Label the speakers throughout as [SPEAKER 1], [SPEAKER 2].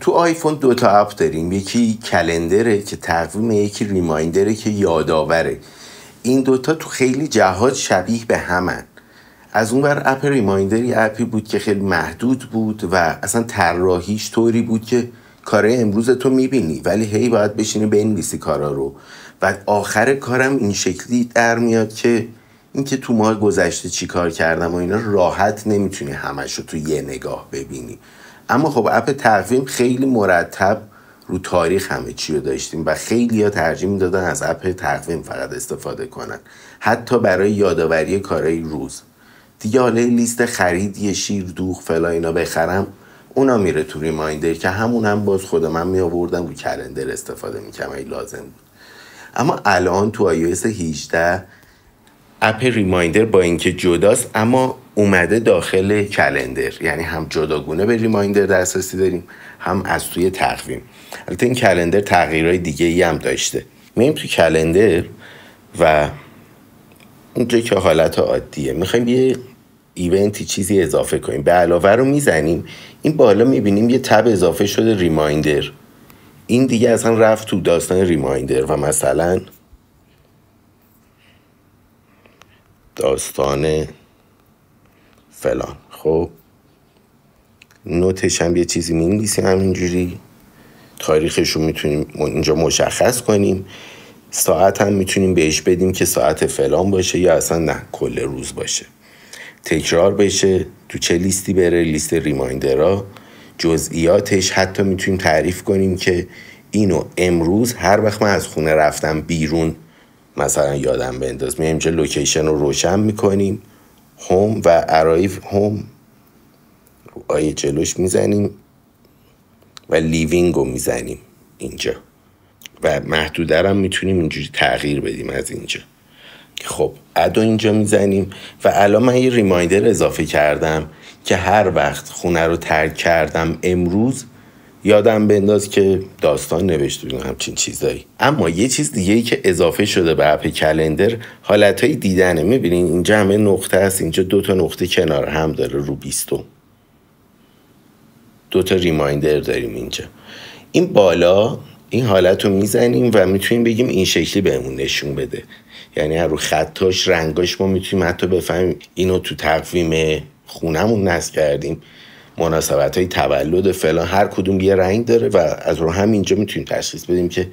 [SPEAKER 1] تو آیفون دو تا اپ داریم. یکی کلندره که تقویم یکی ریمایندره که یادآوره. این دوتا تو خیلی جهات شبیه به همن. از اون بر اپ ریمایندر یه اپی بود که خیلی محدود بود و اصلا طراحیش طوری بود که کاره امروز تو می‌بینی. ولی هی باید بشینی بنویسی کارا رو. و آخر کارم این شکلی در میاد که اینکه تو ماه گذشته چی کار کردم و اینا راحت نمی‌تونی همش رو تو یه نگاه ببینی. اما خب اپ تقویم خیلی مرتب رو تاریخ همه چی رو داشتیم و خیلی ها ترجیح می‌دادن از اپ تقویم فقط استفاده کنن. حتی برای یادآوری کارهای روز. دیگه حالا لیست خرید یه شیر دوغ فلا اینا بخرم اونا میره تو ریمایندر که همون هم باز خود من می آوردم رو کلندر استفاده ای لازم بود. اما الان تو iOS 18 اپ ریمایندر با اینکه جداست اما اومده داخل کلندر. یعنی هم جداگونه به ریمایندر دسترسی داریم هم از توی تقویم. البته این کلندر تغییرهای دیگه ای هم داشته. میریم تو کلندر و اونجا که حالت عادیه. می‌خوایم یه ایونتی چیزی اضافه کنیم. به علاوه رو می‌زنیم این بالا می‌بینیم یه تب اضافه شده ریمایندر. این دیگه اصلا رفت تو داستان ریمایندر و مثلا داستان فلان. خب نوتش هم یه چیزی می همینجوری. تاریخش رو می‌تونیم اینجا مشخص کنیم. ساعت هم می‌تونیم بهش بدیم که ساعت فلان باشه یا اصلا نه کل روز باشه. تکرار بشه تو چه لیستی بره لیست ریمایندرها. جزئیاتش حتی می‌تونیم تعریف کنیم که اینو امروز هر وقت من از خونه رفتم بیرون مثلا یادم بنداز. میایم اینجا location رو روشن می‌کنیم. home و arrive home i ه جلوش می‌زنیم و leaving رو می‌زنیم اینجا. و محدوده می‌تونیم اینجوری تغییر بدیم از اینجا. خب add و اینجا می‌زنیم و الان من یه reminder اضافه کردم که هر وقت خونه رو ترک کردم امروز یادم بنداز که داستان نوشته بودم همچین چیزایی. اما یه چیز دیگه ای که اضافه شده به app calendar حالتهای دیدنه. می‌بینین اینجا همه نقطه هست اینجا دو تا نقطه کنار هم داره رو بیستم دو تا ریمایندر داریم اینجا. این بالا این حالت رو می‌زنیم و می‌تونیم بگیم این شکلی بهمون نشون بده. یعنی هر رو خطاش رنگاش ما می‌تونیم حتی بفهمیم اینو تو تقویم خونمون نصب کردیم. مناسبت های تولد فلان هر کدوم یه رنگ داره و از رو هم اینجا می‌تونیم تشخیص بدیم که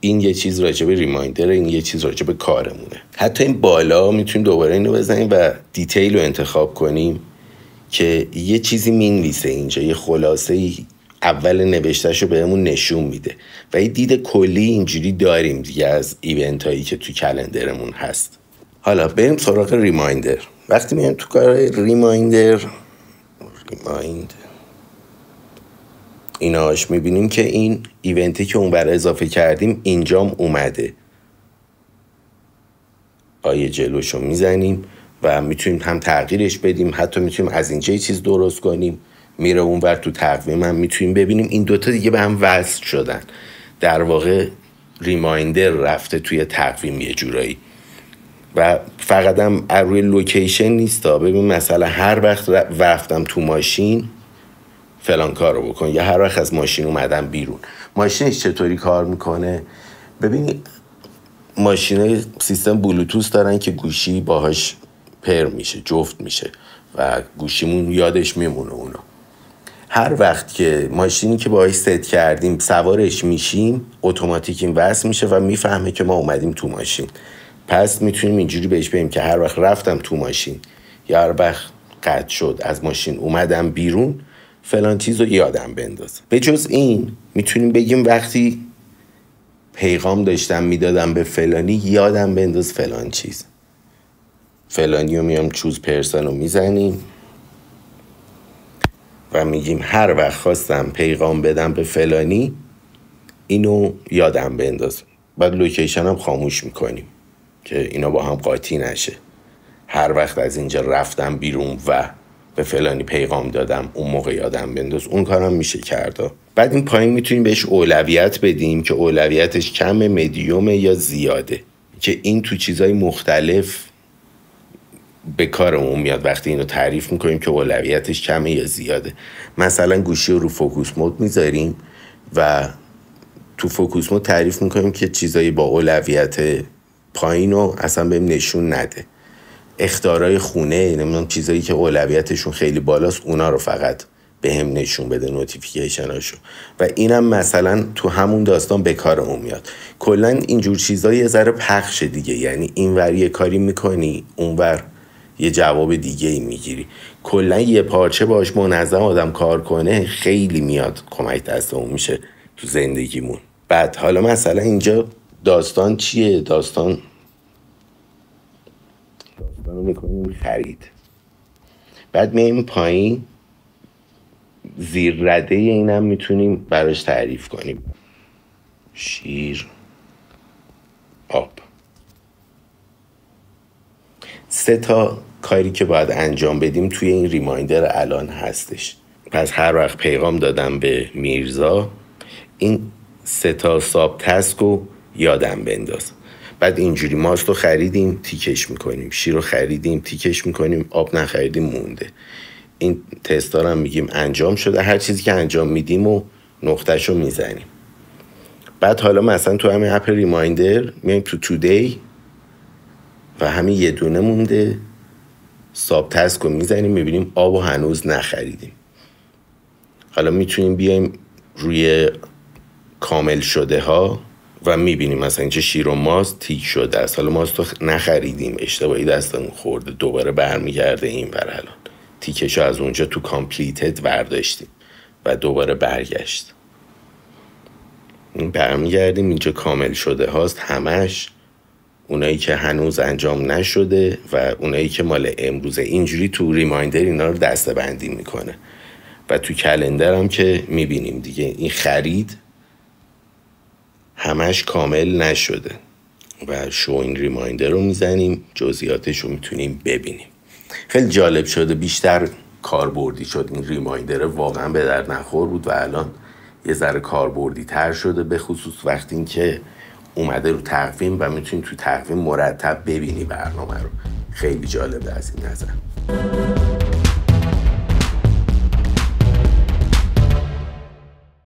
[SPEAKER 1] این یه چیز راجع به reminder این یه چیز راجع به کارمونه. حتی این بالا می‌تونیم دوباره اینو بزنیم و detail رو انتخاب کنیم که یه چیزی می‌نویسه اینجا یه خلاصه ای اول نوشتهش رو بهمون نشون میده. و یه دید کلی اینجوری داریم دیگه از event هایی که تو calendar مون هست. حالا بریم سراغ reminder. وقتی میایم تو کار reminder remind ایناش می‌بینیم که این ایونتی که اون بر اضافه کردیم اینجام اومده. آیه جلوشو می‌زنیم و می‌تونیم هم تغییرش بدیم حتی می‌تونیم از اینجا چیز درست کنیم. میره اونور تو تقویم هم می‌تونیم ببینیم. این دوتا دیگه به هم وصل شدن. در واقع ریمایندر رفته توی تقویم یه جورایی. و فقط هم روی لوکیشن نیست ببین مثلا هر وقت رفتم تو ماشین فلان کار رو بکن. یا هر وقت از ماشین اومدم بیرون. ماشینش چطوری کار می‌کنه؟ ببین ماشین سیستم بلوتوس دارن که گوشی باهاش پر میشه جفت میشه و گوشیمون یادش میمونه اونو هر وقت که ماشینی که باهاش ست کردیم سوارش میشیم اتوماتیک این وصل میشه و می‌فهمه که ما اومدیم تو ماشین. پس می‌تونیم اینجوری بهش بگیم که هر وقت رفتم تو ماشین یا هر وقت قطع شد از ماشین اومدم بیرون فلان چیز رو یادم بنداز. به جز این می‌تونیم بگیم وقتی پیغام داشتم می‌دادم به فلانی یادم بنداز فلان چیز. فلانی رو میام چوز پرسن رو می‌زنیم و میگیم هر وقت خواستم پیغام بدم به فلانی اینو یادم بنداز. بعد لوکیشن هم خاموش می‌کنیم. که اینا با هم قاطی نشه. هر وقت از اینجا رفتم بیرون و به فلانی پیغام دادم اون موقع یادم بنداز. اون کارم میشه کرده بعد این پایین می‌تونیم بهش اولویت بدیم که اولویتش کم مدیوم یا زیاده. که این تو چیزهای مختلف به کارمون میاد. وقتی اینو تعریف می‌کنیم که اولویتش کمه یا زیاده. مثلا گوشی رو رو فوکوس مود می‌ذاریم و تو focus ما تعریف می‌کنیم که چیزایی با اولویت پایین رو اصلا بهم نشون نده. اخطارای خونه نمی‌دونم چیزایی که اولویتشون خیلی بالاست اونا رو فقط به نشون بده notification اشو و اینم مثلا تو همون داستان به کار اون میاد. کلا اینجور چیزا یه ذره پخش دیگه. یعنی اینور یه کاری می‌کنی اونور یه جواب دیگه ای می‌گیری. کلا یکپارچه باش منظم آدم کار کنه خیلی میاد کمک دست اون میشه تو زندگیمون. بعد حالا مثلا اینجا داستان چیه؟ داستان داستان رو می‌کنیم خرید. بعد میایم پایین. زیر رده اینم می‌تونیم براش تعریف کنیم. شیر. آب. سه تا کاری که باید انجام بدیم توی این ریمایندر الان هستش. پس هر وقت پیغام دادم به میرزا این سه تا ساب تسک رو یادم بنداز. بعد اینجوری ماست رو خریدیم تیکش می‌کنیم. شیر رو خریدیم تیکش می‌کنیم آب نخریدیم مونده. این تست هم میگیم انجام شده. هر چیزی که انجام میدیم و نقطهش رو می‌زنیم. بعد حالا مثلا تو همین اپ ریمایندر میایم تو تودی و همین یه دونه مونده. subtask رو می‌زنیم می‌بینیم آب و هنوز نخریدیم. حالا می‌تونیم بیایم روی کامل شده ها و می‌بینیم مثلا اینجا شیر و ماست تیک شده است. حالا ماست رو نخریدیم اشتباهی دستمون خورده دوباره برمیگرده این بر الان. تیکش از اونجا تو completed برداشتیم و دوباره برگشت. برمیگردیم اینجا کامل شده هاست همش. اونایی که هنوز انجام نشده و اونایی که مال امروزه اینجوری تو ریمایندر اینا رو دسته بندی می‌کنه. و تو کلندر هم که می‌بینیم دیگه این خرید همش کامل نشده و شوینگ ریمایندر رو می‌زنیم جزئیاتش رو می‌تونیم ببینیم. خیلی جالب شده بیشتر کاربردی شد این ریمایندر واقعا به در نخور بود و الان یه ذره کاربردی تر شده به خصوص وقتی که اومده رو تقویم و می‌تونی تو تقویم مرتب ببینی برنامه رو. خیلی جالبه از این نظر.